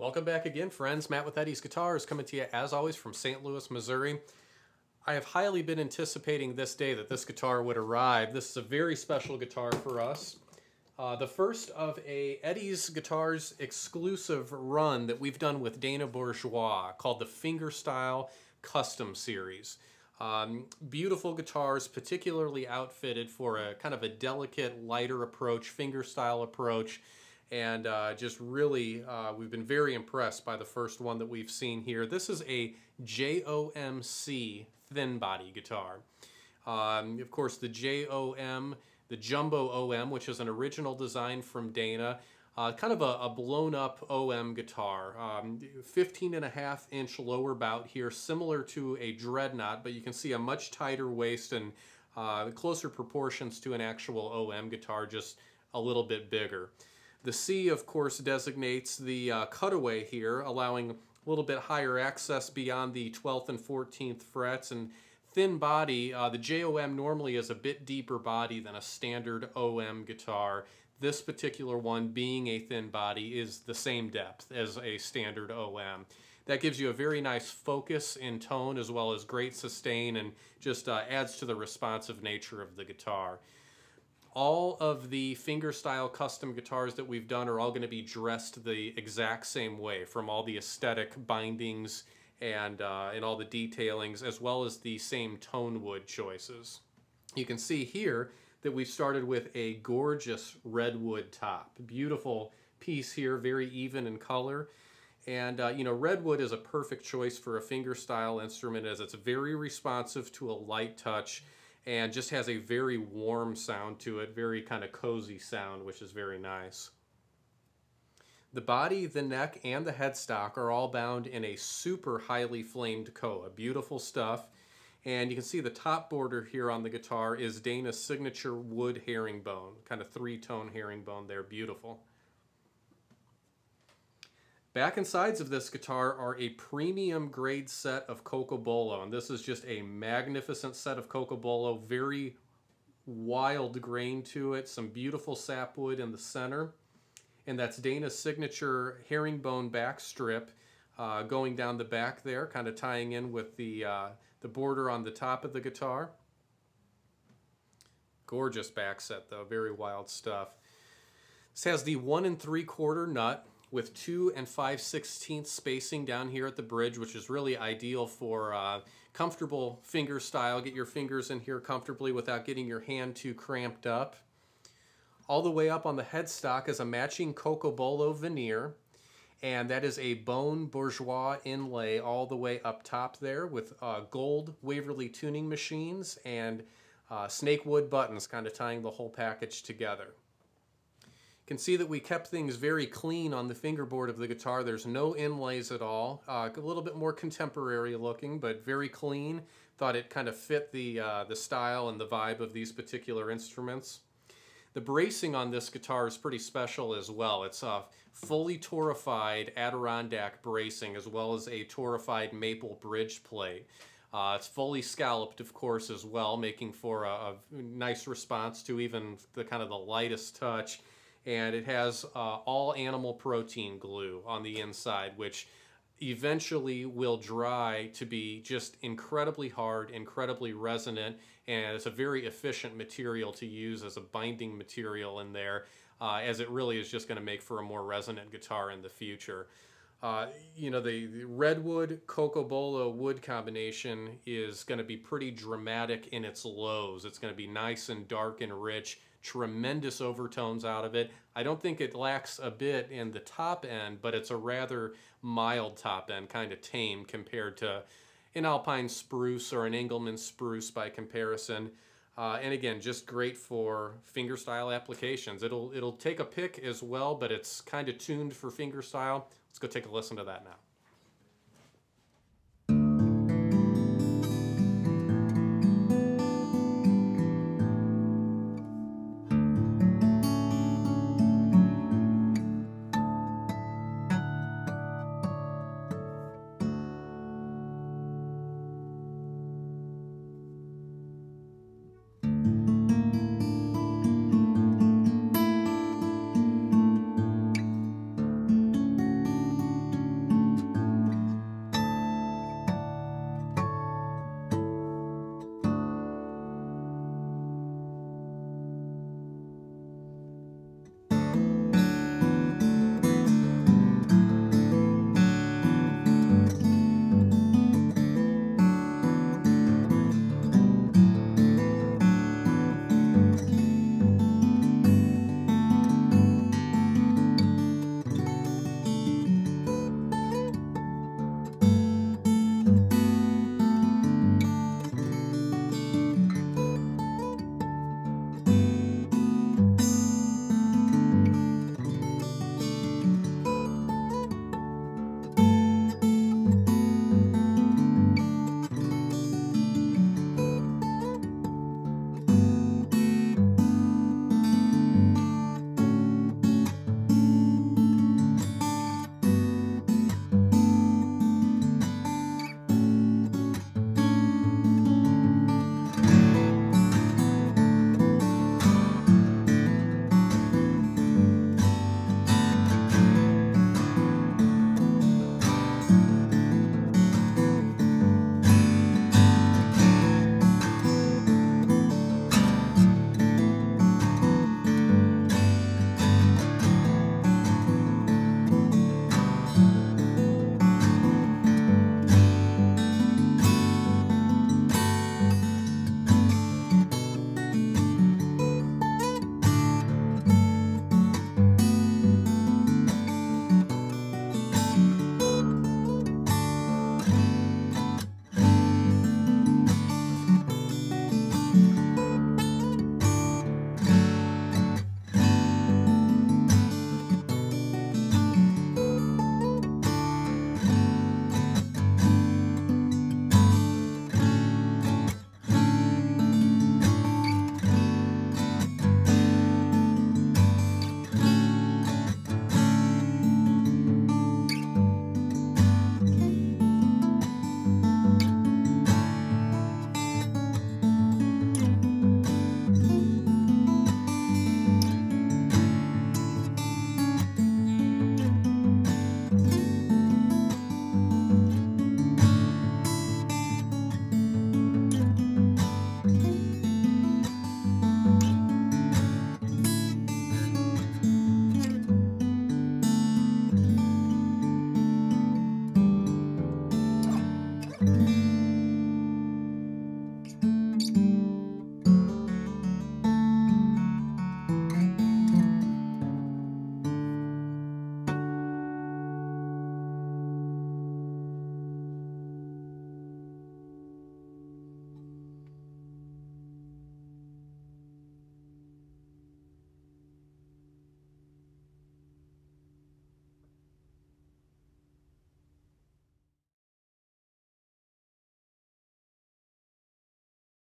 Welcome back again, friends. Matt with Eddie's Guitars coming to you, as always, from St. Louis, Missouri. I have highly been anticipating this day that this guitar would arrive. This is a very special guitar for us. Uh, the first of a Eddie's Guitars exclusive run that we've done with Dana Bourgeois called the Fingerstyle Custom Series. Um, beautiful guitars, particularly outfitted for a kind of a delicate, lighter approach, fingerstyle approach and uh, just really uh, we've been very impressed by the first one that we've seen here. This is a JOMC thin body guitar. Um, of course, the JOM, the Jumbo OM, which is an original design from Dana, uh, kind of a, a, blown up OM guitar. Um, 15 and a half inch lower bout here, similar to a Dreadnought, but you can see a much tighter waist and uh, closer proportions to an actual OM guitar, just a little bit bigger. The C, of course, designates the uh, cutaway here, allowing a little bit higher access beyond the 12th and 14th frets. And thin body, uh, the JOM normally is a bit deeper body than a standard OM guitar. This particular one, being a thin body, is the same depth as a standard OM. That gives you a very nice focus in tone as well as great sustain and just uh, adds to the responsive nature of the guitar all of the fingerstyle custom guitars that we've done are all going to be dressed the exact same way from all the aesthetic bindings and, uh, and all the detailings as well as the same tone wood choices. You can see here that we've started with a gorgeous redwood top. Beautiful piece here, very even in color. And, uh, you know, redwood is a perfect choice for a fingerstyle instrument as it's very responsive to a light touch and just has a very warm sound to it, very kind of cozy sound, which is very nice. The body, the neck, and the headstock are all bound in a super highly flamed koa. Beautiful stuff. And you can see the top border here on the guitar is Dana's signature wood herringbone, kind of three-tone herringbone there, beautiful. Back and sides of this guitar are a premium grade set of Cocobolo, and this is just a magnificent set of Cocobolo, very wild grain to it, some beautiful sapwood in the center, and that's Dana's signature herringbone back strip uh, going down the back there, kind of tying in with the, uh, the border on the top of the guitar. Gorgeous back set though, very wild stuff. This has the one and three quarter nut, with 2 and 5 16th spacing down here at the bridge, which is really ideal for uh, comfortable finger style. Get your fingers in here comfortably without getting your hand too cramped up. All the way up on the headstock is a matching Cocobolo veneer, and that is a bone bourgeois inlay all the way up top there with uh, gold Waverly tuning machines and uh, snakewood buttons kind of tying the whole package together can see that we kept things very clean on the fingerboard of the guitar. There's no inlays at all. Uh, a little bit more contemporary looking, but very clean. Thought it kind of fit the, uh, the style and the vibe of these particular instruments. The bracing on this guitar is pretty special as well. It's a fully torrefied Adirondack bracing as well as a torrefied maple bridge plate. Uh, it's fully scalloped, of course, as well, making for a, a nice response to even the kind of the lightest touch and it has uh, all animal protein glue on the inside, which eventually will dry to be just incredibly hard, incredibly resonant, and it's a very efficient material to use as a binding material in there, uh, as it really is just going to make for a more resonant guitar in the future. Uh, you know, the, the redwood cocobolo wood combination is going to be pretty dramatic in its lows. It's going to be nice and dark and rich tremendous overtones out of it. I don't think it lacks a bit in the top end, but it's a rather mild top end, kind of tame compared to an Alpine spruce or an Engelmann spruce by comparison. Uh, and again, just great for fingerstyle applications. It'll, it'll take a pick as well, but it's kind of tuned for fingerstyle. Let's go take a listen to that now.